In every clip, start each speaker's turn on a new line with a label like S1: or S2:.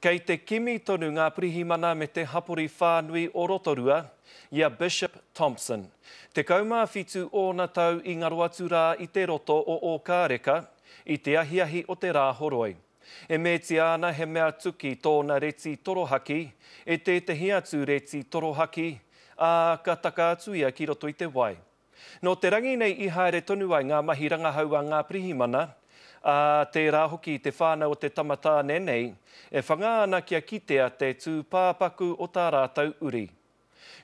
S1: Kei te kimi tonu ngā pirihimana me te hapori whānui o Rotorua i a Bishop Thompson. Tekau mā whitu ōna tau i ngaro atu rā i te roto o Ōkāreka, i te ahiahi o te Rāhoroi. E meatia ana he mea tuki tōna reti torohaki e tētehi atu reti torohaki, ā, ka taka atu ia ki roto i te wai. Nō te rangi nei i haere tonu ai ngā mahi rangahau a ngā pirihimana, ā, tērā hoki te whānau o te tama tāne nei, e whanga ana kia kitea te tūpāpaku o tā rātou uri.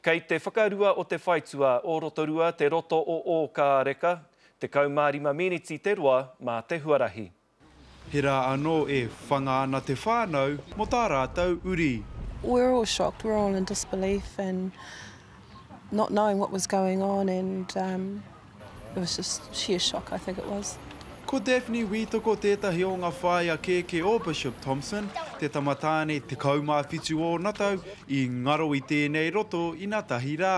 S1: Kei te whakarua o te whaitua o Rotorua te roto o Ōkāreka, 15 miniti te roa mā te huarahi.
S2: He rā anō e whanga ana te whānau mō tā rātou uri.
S3: We were all shocked, we were all in disbelief and not knowing what was going on and um it was just sheer shock I think it was.
S2: Ko Daphne Wītoko tētahi o ngā whaea kēkē o Bishop Thompson, te tama tāne 17 ōna tau i ngaro i tēnei roto ina tahi rā.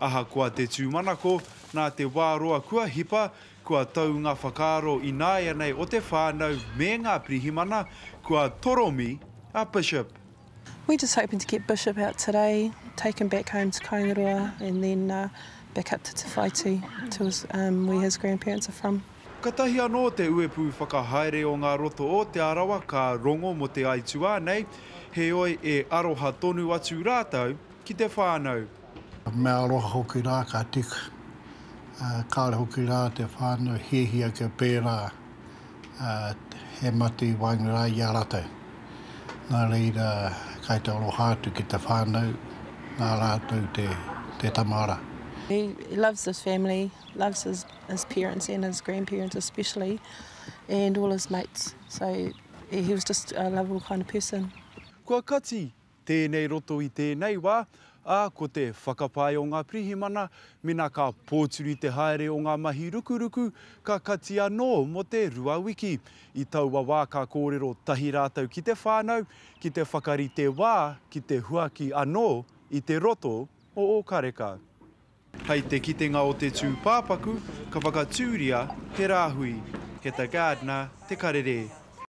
S2: Ahakoa te tūmanako, nā te wā roa kua hipa, Kua tau ngā whakaaro ināianei o te whānau me ngā pirihimana, kua toromi a Bishop.
S3: We're just hoping to get Bishop out today, take him back home to Kaingaroa and then back up to Te Whaitu to his where his grandparents are from.
S2: Katahi anō te uepū whakahaere o ngā roto o Te Arawa ka rongo mo te aituā nei, heoi e aroha tonu atu rātou ki te whānau.
S4: Me aroha hoki rā ka tika. Kāore hoki rā te whānau hiahia kia pērā he mate i waenga rā i a rātou. Nā reira kai te aroha atu ki te whānau nā rātou te tama rā.
S3: He loves his family, loves his his parents and his grandparents especially and all his mates so he was just a lovable kind of person.
S2: Kua kati, Tēnei roto i tēnei wā, ā, ko te whakapae o ngā pirihimana, mena ka pōturi te haere o ngā mahi rukuruku, ka kati anō mō te rua wiki. I taua wā ka kōrero tahi rātou ki te whānau, ki te whakarite wā ki te huaki anō i te roto o Ōkareka. Hei te kitenga o te tūpāpaku, ka whakatūria he rāhui. He ta Gardner te karere.